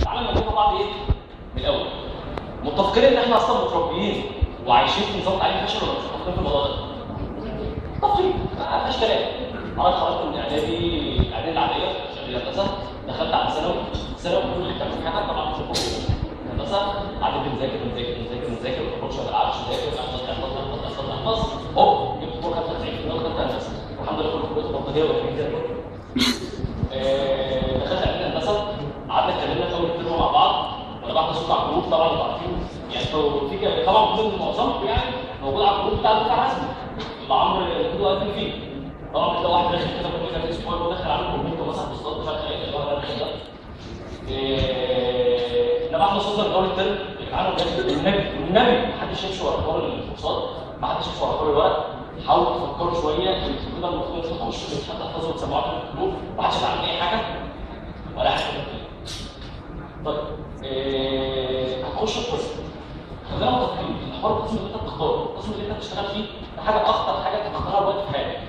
تعالى نجرب بعض إيه من الأول متفقين ان إحنا أصلا متربيين وعايشين في نظام تعليم فاشل ولا مش متفقين في الموضوع ده؟ تفصيل ما فيهاش كلام أنا اتخرجت من اعدادي اعدادي العاديه شغال هندسه دخلت على ثانوي ثانوي كل فيه حاجة طبعا مش مفهوم هندسه قعدت بنذاكر بنذاكر بنذاكر بنذاكر ما بخرجش ما بلعبش بذاكر احفظ احفظ احفظ احفظ هوب جبت فوق 95% ودخلت هندسه والحمد لله كل كليه البطاريه والحاجات صوت على ال group طبعا أنتوا عارفين يعني في طبعا كل معظمكم يعني. موجود على ال group بتاع الدفعة الرسمي اللي عمرو اللي كنت قاعدين فيه. طبعا بتلاقي واحد داخل كده كل كام أسبوع يقول داخل عامل comment مثلا بوستات مش عارف إيه اللي هو ده إيه، انما إحنا وصلنا لاول ال term جدعان بجد والنبي والنبي محدش يمشي ورا حوار الكورسات محدش يمشي ورا حوار الورق. حاولوا تفكروا شوية أنتوا كده المفروض تخشوا الامتحان تحفظوا وتسمعوا في ال group محدش يتعلم اي حاجة ولا حاجة. طيب. هتخش القسم خلينا متفقين ان حوار القسم اللي أنت بتختاره القسم اللي أنت بتشتغل فيه ده حاجة أخطر حاجة أنت بتختارها دلوقتي في حياتك.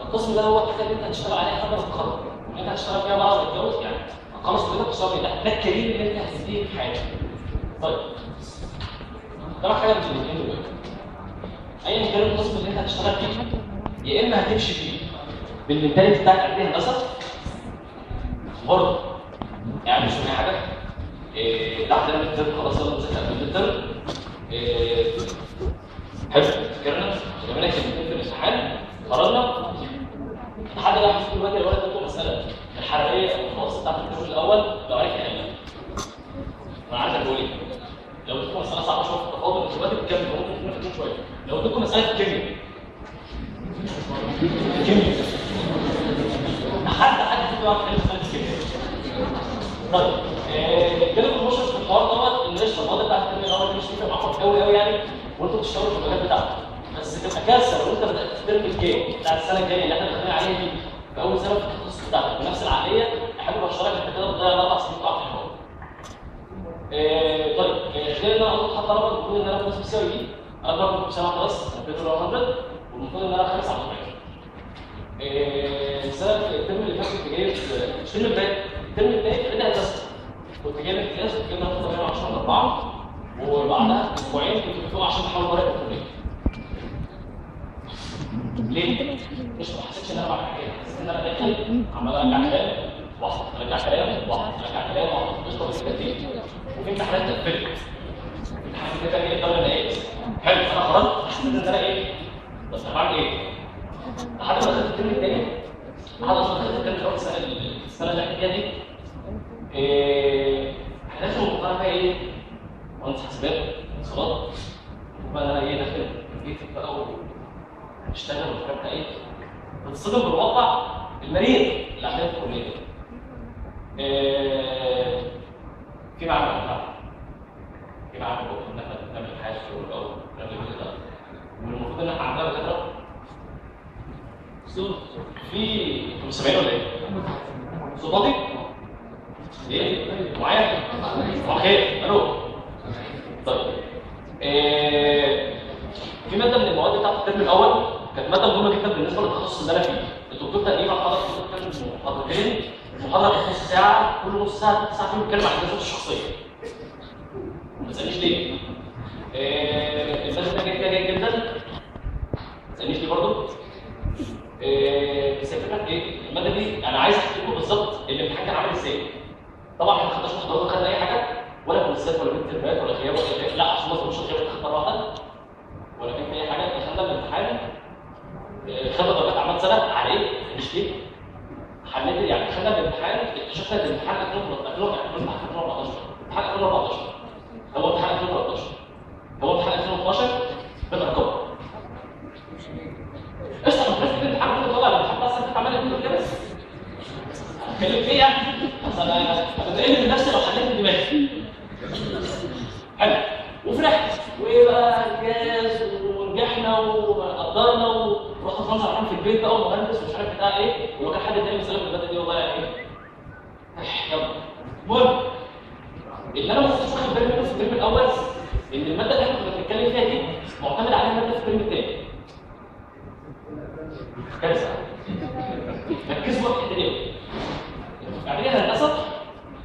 القسم ده هو الحاجة اللي أنت هتشتغل عليها لحد ما تتخرج. اللي أنت هتشتغل فيها بعد ما تتجوز يعني. خلاص كلنا بتشتغل فيه ده ده الكارير اللي أنت هتبتدي في حياتك. طيب. ده حاجة من الاثنين دول. ايا كان القسم اللي أنت هتشتغل فيه يا إما هتمشي فيه بالمنتاليتي بتاعت قد إيه هندسة؟ برضه. يعني مش إيه ده عندنا الترم خلاص يلا نذاكر قبل الترم إيه حلو. فكرنا؟ جمعنا كلمتين في الامتحان. خرجنا لحد ده في دلوقتي الولد اديته مساله الحرارية أو الخاص بتاعت الترم الأول لو عرفت يحلها أنا عايز أقول إيه. لو اديتكم مساله صعبه شوية في التفاضل أنتوا دلوقتي بتكمل. ممكن تكونوا فاكرين شوية. لو اديتكم مساله في الكيمياء الكيمياء حد حد يعرف يحل مساله الكيمياء طيب. قوي قوي يعني وانتوا بتشتغلوا في المجال بتاعكم. بس تبقى كارثة لو انت بدأت في الترم الجاي بتاع السنة الجاية اللي إحنا داخلين عليها دي في اول سنة في التخصص بتاعتك بنفس العقلية أحب ابشرك انت كده بتضيع أربع سنين في الحوار. آه، طيب آه، غير إن أنا قلت حتى طلبه المفروض إن أنا في سي دي اكبر منكم سنة خلاص أنا في 100 والمفروض إن أنا خامس على 40 السنة الترم اللي فات كنت جايب الترم اللي فات الترم الثاني خلينا هندسة. كنت جايب امتياز كنت جايب 810 من 4 وبعدها أسبوعين كنت بفوق عشان بحاول ورق الكليه ليه؟ مش ما حسيتش إن أنا بعمل حاجة. حسيت إن أنا داخل عمال أرجع كلام. واحفظ أرجع كلام. واحفظ أرجع كلام. واحفظ قشطه كده وفي امتحانات تقفلت امتحانات كده جاي الدولة لقيت حلو أنا خرجت. حسيت إن أنا إيه؟ بس أنا بعمل إيه؟ لحد ما دخلت الترم الثاني لحد ما دخلت الترم الأول السنة السنة اللي إحنا فيها دي لازم نقارن بقى إيه؟ مهندس حسابات اتصالات وبقى إيه داخل جيت بقى اشتغل وفكرت إيه؟ بتصدم بالواقع المرير اللي عندنا في الكلية إيه، في معمل بتاع في معمل إن إحنا بنعمل حاجة في الشغل أو بنعمل كده والمفروض إن إحنا عندنا دكاتره في أنتوا سامعين ولا إيه؟ صوت واطي؟ إيه؟ معايا؟ أوكي ألو طيب إيه في ماده من المواد بتاعت الترم الأول كانت مادة مهمة جدا بالنسبة للتخصص اللي أنا فيه الدكتور تقريبا حضر محاضرتين المحاضرة كانت نص ساعة كل نص ساعة ساعات فيهم بيتكلم عن الجلسات الشخصية. ما تسألنيش ليه؟ إيه المادة فيها جيد جدا. ما تسألنيش ليه برضه؟ إيه، بس الفكرة إيه؟ المادة دي أنا عايز أحكي لكم بالظبط الامتحان كان عامل إزاي. طبعا إحنا ما خدناش محاضرات خدنا أي حاجة ولا كورسات ولا بنت ولا غياب ولا غياب لا عشان ما تقولوش الغياب خد مرة واحدة. ولا كان في اي حاجة إحنا خدنا الامتحان آه، على إيه؟ مش ليه؟ حليت يعني خدنا الامتحان اكتشفنا ان الامتحان 2014 امتحان 2014 هو امتحان 2013 هو امتحان 2012 بالارقام قشطه أنا عرفت الامتحان كله طلع الامتحان بس أنت عمال تقول كده؟ اتكلم فيه يعني؟ اصل أنا بتقل من نفسي لو حليت دماغي حلو. وفرحت. وبقى انجاز ونجحنا وقدرنا ورحت اتنظر عليهم في البيت بقى ومهندس ومش عارف بتاع إيه ولو كان حد تاني مسلم الماده دي والله يعني يلا. المهم اللي أنا كنتش واخد بالي منه في الترم الأول إن المادة اللي إحنا كنا بنتكلم فيها دي معتمد عليها ماده في الترم الثاني كارثة. ركزوا في الحته دي بعد كده هندسه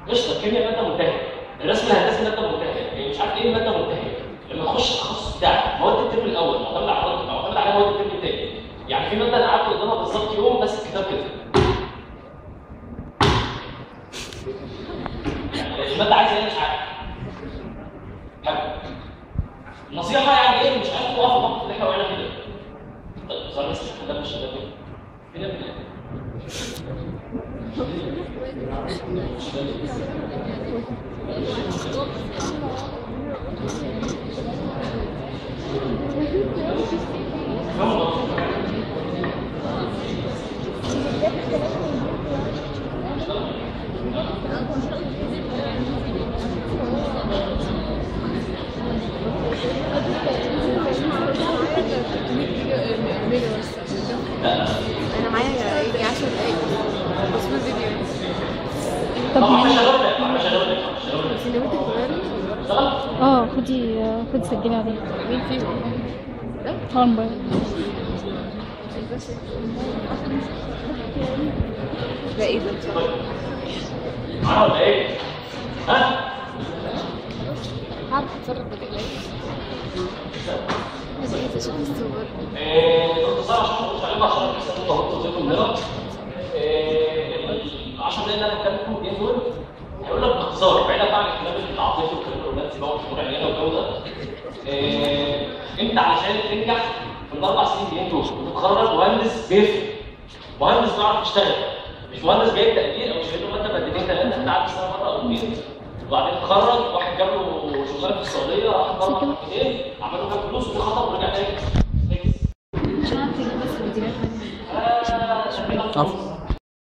قشطة الكيمياء ماده في ماده أنا قعدت قدامها بالظبط يوم بس الكتاب كده. الماده عايزه إيه مش عارف. النصيحه يعني إيه؟ مش عارف توقف الموقف اللي إحنا وقعنا فيه ده طيب صار بس ده مش ده فين فين أنا معايا يجي 10 دقايق بس في فيديو طب غير اشتغل آه خدي خدي سجلي عليه مين فيهم؟ ده؟ آه الموبايل ده إيه ده؟ ولا إيه؟ ها؟ هعرف اتصرف ما إيه تشوف الصور إيه، باختصار عشان ما عشان بس أنا ضغطت زيكم هنا ال 10 دقايق أنا هتكلم دول هقول لك باختصار بعيدا بقى عن الكلام العاطفي والكلام الرومانسي بقى والامور العيانه والجو ده. إيه، انت علشان تنجح في الأربع سنين الجايين دول وتتخرج مهندس بيفرق. مهندس بيعرف يشتغل. مش مهندس جايب تقدير أو مش جايب له مرتب مادتين ثلاثة أنت قعدت سنة مرة أو اثنين وبعدين تخرج واحد جاب له شغلانة في السعودية راح اتمرن مرتين عمل له كام فلوس وخطب ورجع تاني. عشان اعرف بس آه،